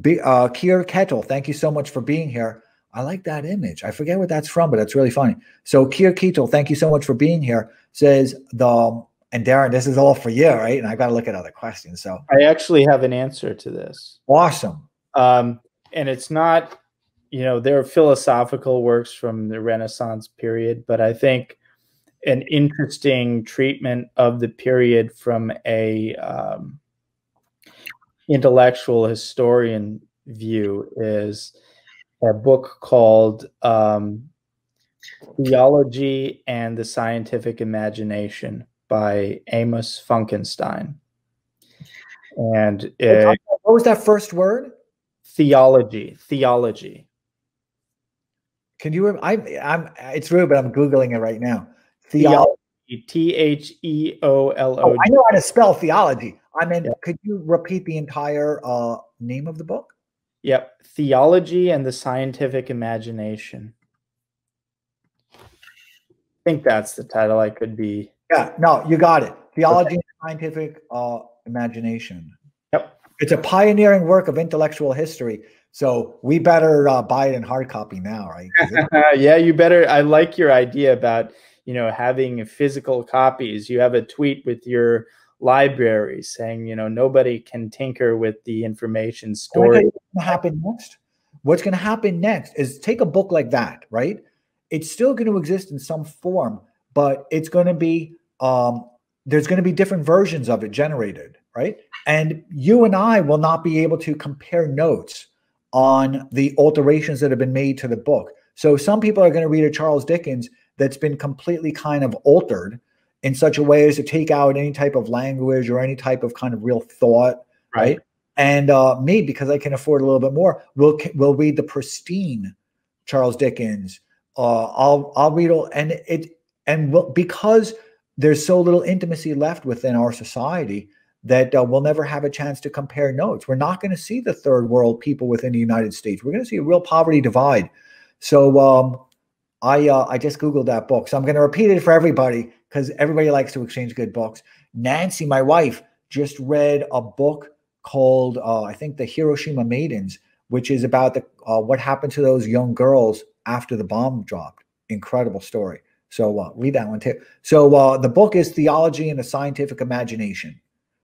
Be, uh, Kier Kettle, thank you so much for being here. I like that image. I forget what that's from, but it's really funny. So Kier Kettle, thank you so much for being here. Says the and Darren, this is all for you, right? And I got to look at other questions. So I actually have an answer to this. Awesome. Um, and it's not, you know, there are philosophical works from the Renaissance period, but I think an interesting treatment of the period from a um, intellectual historian view is a book called um, Theology and the Scientific Imagination by Amos Funkenstein. And what was that first word? Theology. Theology. Can you? I, I'm. It's rude, but I'm googling it right now. Theology. T H E O L O. Oh, I know how to spell theology. I mean, could you repeat the entire uh, name of the book? Yep. Theology and the Scientific Imagination. I think that's the title. I could be. Yeah, no, you got it. Theology okay. and Scientific uh, Imagination. Yep. It's a pioneering work of intellectual history. So we better uh, buy it in hard copy now, right? yeah, you better. I like your idea about you know having physical copies. You have a tweet with your library saying, you know, nobody can tinker with the information stored. What's going to happen next? What's going to happen next is take a book like that, right? It's still going to exist in some form, but it's going to be um, there's going to be different versions of it generated, right? And you and I will not be able to compare notes on the alterations that have been made to the book. So some people are going to read a Charles Dickens that's been completely kind of altered in such a way as to take out any type of language or any type of kind of real thought, right? right? And uh, me, because I can afford a little bit more, will will read the pristine Charles Dickens. Uh, I'll I'll read all, and it and will, because there's so little intimacy left within our society that uh, we'll never have a chance to compare notes. We're not going to see the third world people within the United States. We're going to see a real poverty divide. So um, I uh, I just googled that book, so I'm going to repeat it for everybody because everybody likes to exchange good books. Nancy, my wife, just read a book called uh, I think the Hiroshima Maidens, which is about the uh, what happened to those young girls after the bomb dropped. Incredible story. So uh, read that one too. So uh, the book is Theology and the Scientific Imagination.